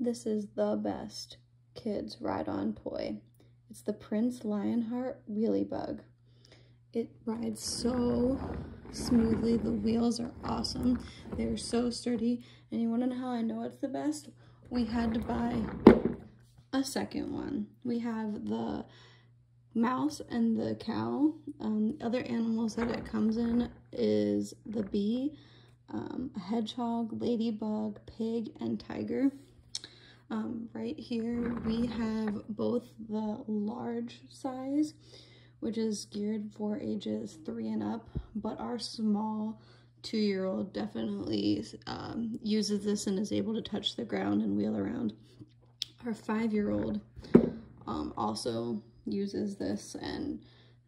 This is the best kids ride-on toy. It's the Prince Lionheart Wheelybug. It rides so smoothly. The wheels are awesome. They're so sturdy. And you want to know how I know it's the best? We had to buy a second one. We have the mouse and the cow. Um, other animals that it comes in is the bee, um, a hedgehog, ladybug, pig, and tiger. Um, right here we have both the large size which is geared for ages three and up, but our small two-year-old definitely um, uses this and is able to touch the ground and wheel around. Our five-year-old um, also uses this and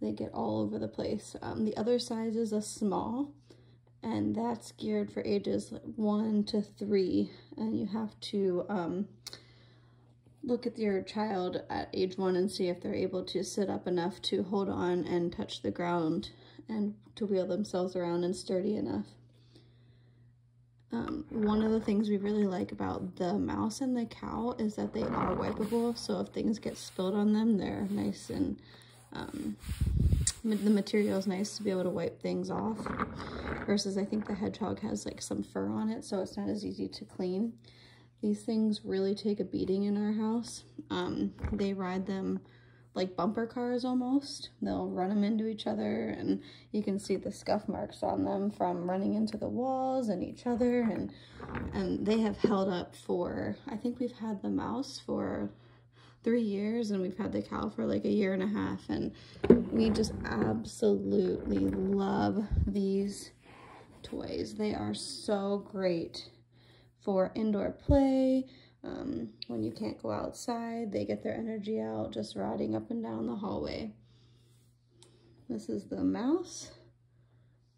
they get all over the place. Um, the other size is a small and that's geared for ages one to three. And you have to um, look at your child at age one and see if they're able to sit up enough to hold on and touch the ground and to wheel themselves around and sturdy enough. Um, one of the things we really like about the mouse and the cow is that they are wipeable, so if things get spilled on them, they're nice and um, the material is nice to be able to wipe things off versus I think the hedgehog has like some fur on it, so it's not as easy to clean. These things really take a beating in our house. Um, they ride them like bumper cars almost. They'll run them into each other and you can see the scuff marks on them from running into the walls and each other and and they have held up for, I think we've had the mouse for three years and we've had the cow for like a year and a half and we just absolutely love these toys. They are so great for indoor play. Um, when you can't go outside, they get their energy out just riding up and down the hallway. This is the mouse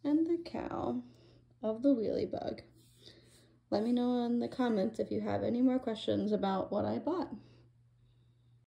and the cow of the Wheelybug. Let me know in the comments if you have any more questions about what I bought.